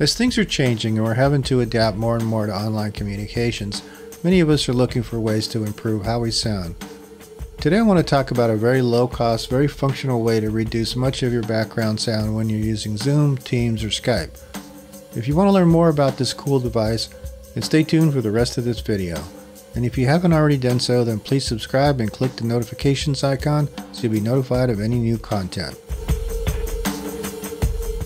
As things are changing and we're having to adapt more and more to online communications, many of us are looking for ways to improve how we sound. Today I want to talk about a very low cost, very functional way to reduce much of your background sound when you're using Zoom, Teams, or Skype. If you want to learn more about this cool device, then stay tuned for the rest of this video. And if you haven't already done so, then please subscribe and click the notifications icon so you'll be notified of any new content.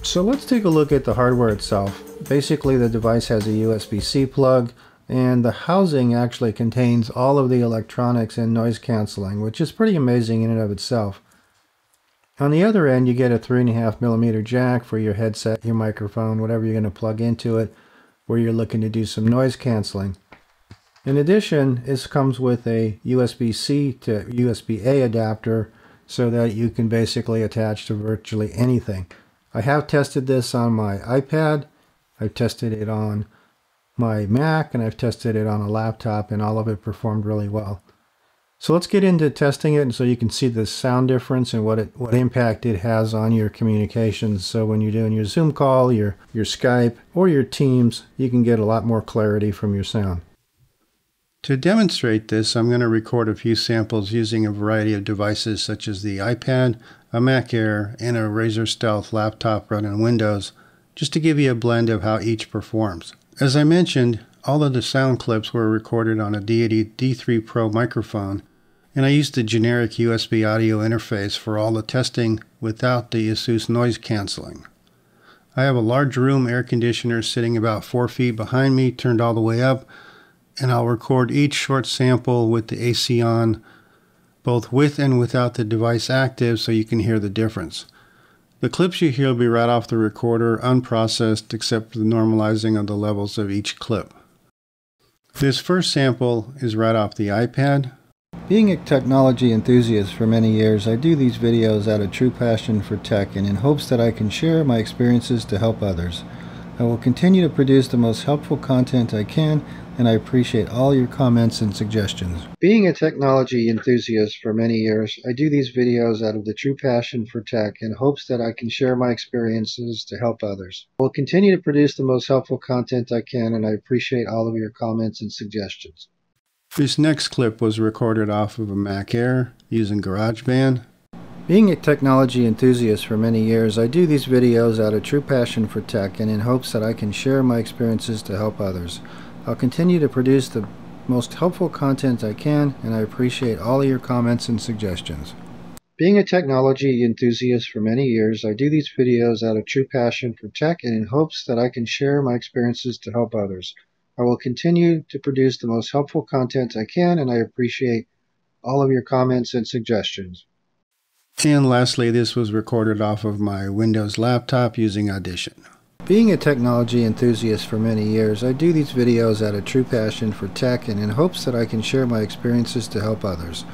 So let's take a look at the hardware itself. Basically the device has a USB-C plug and the housing actually contains all of the electronics and noise canceling, which is pretty amazing in and of itself. On the other end, you get a 3.5 millimeter jack for your headset, your microphone, whatever you're going to plug into it, where you're looking to do some noise canceling. In addition, this comes with a USB-C to USB-A adapter so that you can basically attach to virtually anything. I have tested this on my iPad, I've tested it on my Mac, and I've tested it on a laptop, and all of it performed really well. So let's get into testing it so you can see the sound difference and what it what impact it has on your communications. So when you're doing your Zoom call, your your Skype, or your Teams, you can get a lot more clarity from your sound. To demonstrate this, I'm going to record a few samples using a variety of devices such as the iPad, a Mac Air, and a Razer Stealth laptop running Windows, just to give you a blend of how each performs. As I mentioned, all of the sound clips were recorded on a Deity D3 Pro microphone, and I used the generic USB audio interface for all the testing without the ASUS noise canceling. I have a large room air conditioner sitting about 4 feet behind me, turned all the way up, and I'll record each short sample with the AC on, both with and without the device active so you can hear the difference. The clips you hear will be right off the recorder, unprocessed except for the normalizing of the levels of each clip. This first sample is right off the iPad. Being a technology enthusiast for many years, I do these videos out of true passion for tech and in hopes that I can share my experiences to help others. I will continue to produce the most helpful content I can, and I appreciate all your comments and suggestions. Being a technology enthusiast for many years, I do these videos out of the true passion for tech in hopes that I can share my experiences to help others. I will continue to produce the most helpful content I can, and I appreciate all of your comments and suggestions. This next clip was recorded off of a Mac Air using GarageBand. Being a technology enthusiast for many years, I do these videos out of true passion for tech and in hopes that I can share my experiences to help others. I'll continue to produce the most helpful content I can, and I appreciate all your comments and suggestions. Being a technology enthusiast for many years, I do these videos out of true passion for tech and in hopes that I can share my experiences to help others. I will continue to produce the most helpful content I can, and I appreciate all of your comments and suggestions. And lastly, this was recorded off of my Windows laptop using Audition. Being a technology enthusiast for many years, I do these videos out of true passion for tech and in hopes that I can share my experiences to help others.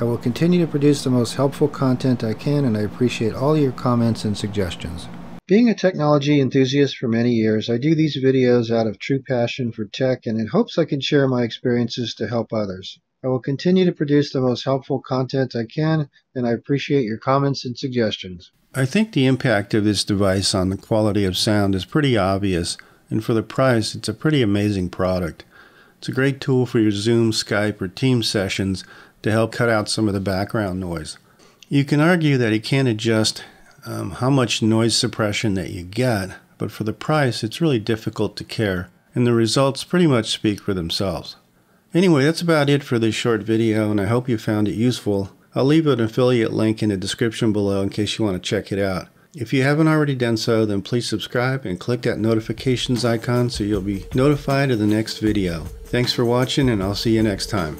I will continue to produce the most helpful content I can and I appreciate all your comments and suggestions. Being a technology enthusiast for many years, I do these videos out of true passion for tech and in hopes I can share my experiences to help others. I will continue to produce the most helpful content I can, and I appreciate your comments and suggestions. I think the impact of this device on the quality of sound is pretty obvious, and for the price, it's a pretty amazing product. It's a great tool for your Zoom, Skype, or Teams sessions to help cut out some of the background noise. You can argue that it can't adjust um, how much noise suppression that you get, but for the price, it's really difficult to care, and the results pretty much speak for themselves. Anyway, that's about it for this short video, and I hope you found it useful. I'll leave an affiliate link in the description below in case you want to check it out. If you haven't already done so, then please subscribe and click that notifications icon so you'll be notified of the next video. Thanks for watching, and I'll see you next time.